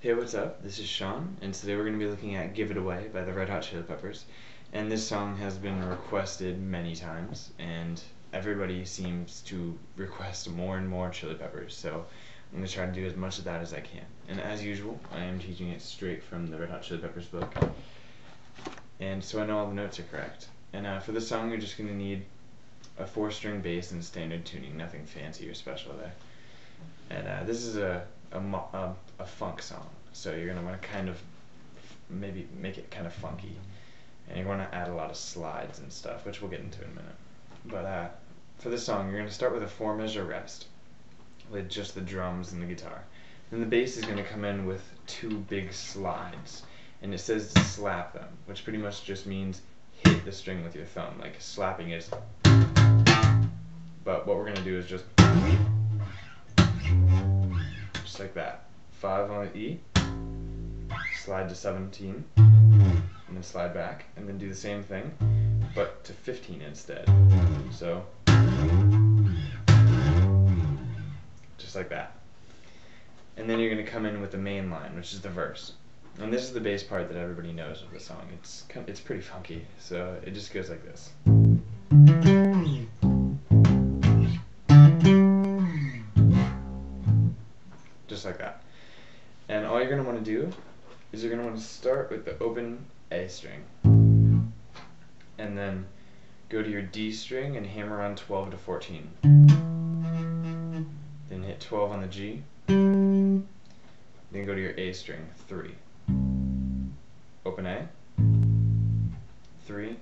Hey, what's up? This is Sean, and today we're going to be looking at Give It Away by the Red Hot Chili Peppers. And this song has been requested many times, and everybody seems to request more and more Chili Peppers, so I'm going to try to do as much of that as I can. And as usual, I am teaching it straight from the Red Hot Chili Peppers book, and so I know all the notes are correct. And uh, for this song, you're just going to need a four-string bass and standard tuning, nothing fancy or special there. And uh, this is a, a, a, a funk song. So you're going to want to kind of maybe make it kind of funky. And you're going to add a lot of slides and stuff, which we'll get into in a minute. But uh, for this song, you're going to start with a four measure rest with just the drums and the guitar. Then the bass is going to come in with two big slides. And it says to slap them, which pretty much just means hit the string with your thumb. Like slapping is. But what we're going to do is just. Just like that. Five on the E slide to 17, and then slide back, and then do the same thing, but to 15 instead. So, just like that. And then you're going to come in with the main line, which is the verse. And this is the bass part that everybody knows of the song. It's it's pretty funky, so it just goes like this. Like that. And all you're going to want to do is you're going to want to start with the open A string. And then go to your D string and hammer on 12 to 14. Then hit 12 on the G. Then go to your A string, 3. Open A. 3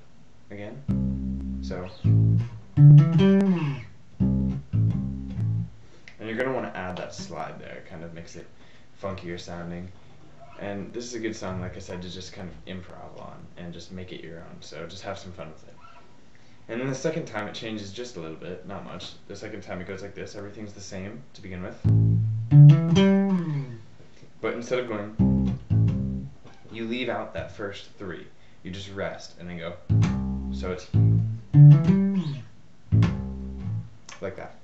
again. So. You're going to want to add that slide there. It kind of makes it funkier sounding. And this is a good song, like I said, to just kind of improv on and just make it your own. So just have some fun with it. And then the second time it changes just a little bit, not much. The second time it goes like this. Everything's the same to begin with. But instead of going, you leave out that first three. You just rest and then go. So it's like that.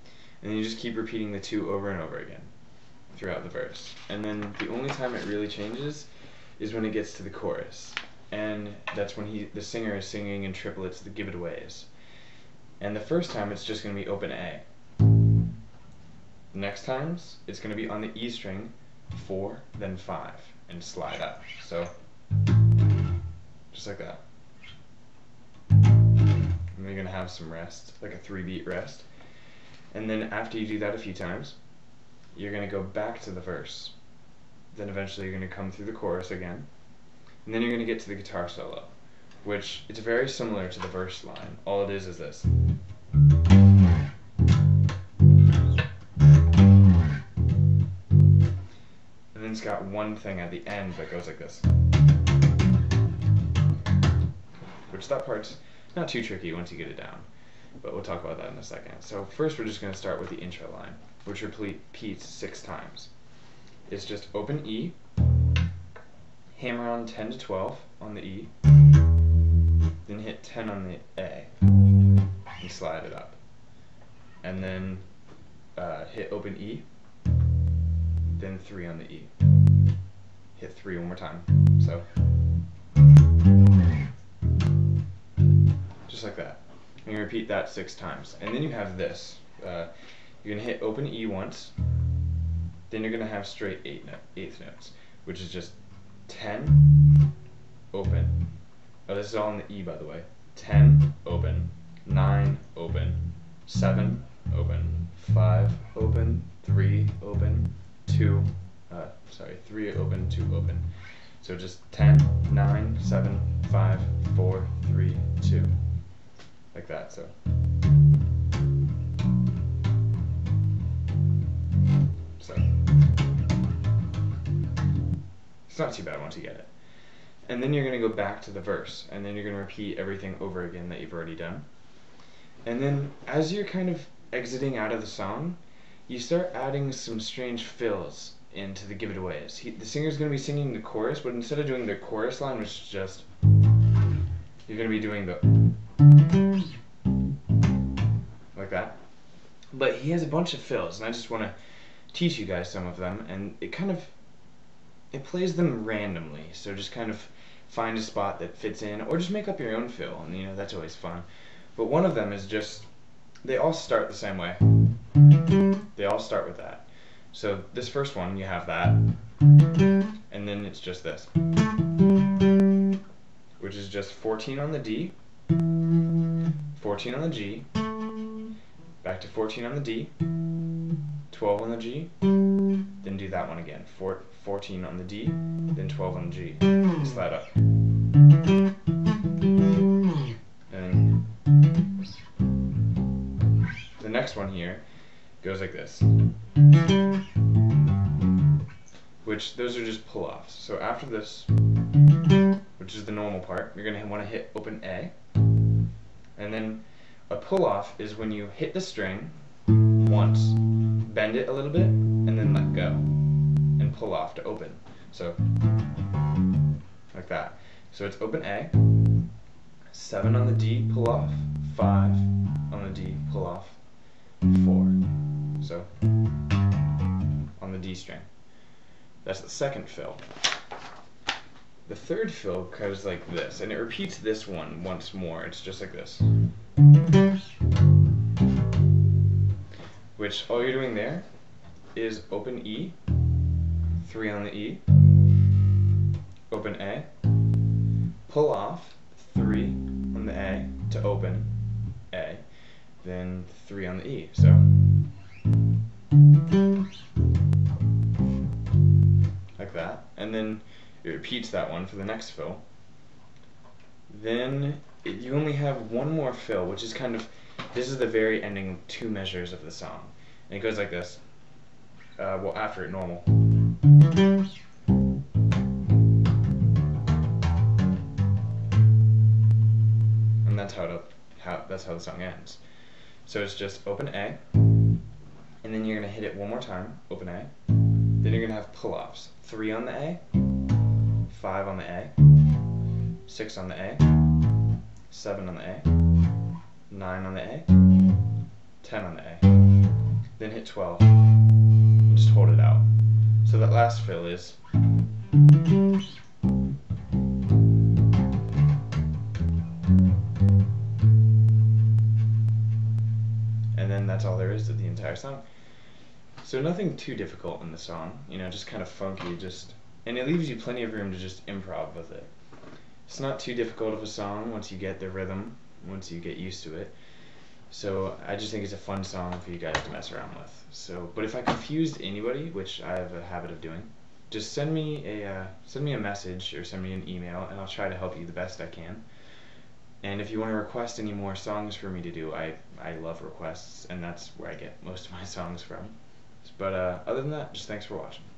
And you just keep repeating the two over and over again throughout the verse. And then the only time it really changes is when it gets to the chorus. And that's when he the singer is singing in triplets the give it aways. And the first time it's just going to be open A. Next times it's going to be on the E string, 4, then 5, and slide up. So, just like that. And you're going to have some rest, like a 3 beat rest. And then after you do that a few times, you're going to go back to the verse. Then eventually you're going to come through the chorus again. And then you're going to get to the guitar solo, which it's very similar to the verse line. All it is is this. And then it's got one thing at the end that goes like this. Which that part's not too tricky once you get it down. But we'll talk about that in a second. So first we're just going to start with the intro line which repeats six times. It's just open E, hammer on 10 to 12 on the E, then hit 10 on the A, and slide it up. And then uh, hit open E, then 3 on the E. Hit 3 one more time. So, just like that. You repeat that six times. And then you have this. Uh, you're going to hit open E once, then you're going to have straight eight no eighth notes, which is just 10, open. Oh, this is all in the E, by the way. 10, open. 9, open. 7, open. 5, open. 3, open. 2, uh, sorry, 3, open, 2, open. So just 10, 9, 7, 5, 4, 3, 2. Like that, so. It's not too bad once you get it. And then you're going to go back to the verse, and then you're going to repeat everything over again that you've already done. And then as you're kind of exiting out of the song, you start adding some strange fills into the give it aways. He, the singer's going to be singing the chorus, but instead of doing the chorus line, which is just, you're going to be doing the like that. But he has a bunch of fills, and I just want to teach you guys some of them, and it kind of it plays them randomly. So just kind of find a spot that fits in, or just make up your own fill, and you know that's always fun. But one of them is just they all start the same way. They all start with that. So this first one, you have that, and then it's just this, which is just 14 on the D, 14 on the G, back to 14 on the D, 12 on the G, then do that one again. Four, 14 on the D, then 12 on the G. Slide up. And the next one here goes like this. Which, those are just pull-offs. So after this, which is the normal part, you're going to want to hit open A. And then a pull-off is when you hit the string once, bend it a little bit, and then let go. And pull off to open. So, like that. So it's open A, 7 on the D, pull off, 5 on the D, pull off, 4. So, on the D string. That's the second fill. The third fill goes like this, and it repeats this one once more. It's just like this. Which all you're doing there is open E, 3 on the E, open A, pull off 3 on the A to open A, then 3 on the E. So like that, and then it repeats that one for the next fill. Then you only have one more fill, which is kind of this is the very ending two measures of the song, and it goes like this. Uh, well, after it normal. And that's how to how that's how the song ends. So it's just open A, and then you're gonna hit it one more time, open A. Then you're gonna have pull-offs. Three on the A, five on the A, six on the A, seven on the A, nine on the A, ten on the A. Then hit 12, and just hold it out. So that last fill is and then that's all there is to the entire song. So nothing too difficult in the song, you know, just kind of funky, just and it leaves you plenty of room to just improv with it. It's not too difficult of a song once you get the rhythm, once you get used to it. So I just think it's a fun song for you guys to mess around with. So, but if I confused anybody, which I have a habit of doing, just send me a uh, send me a message or send me an email, and I'll try to help you the best I can. And if you want to request any more songs for me to do, I I love requests, and that's where I get most of my songs from. But uh, other than that, just thanks for watching.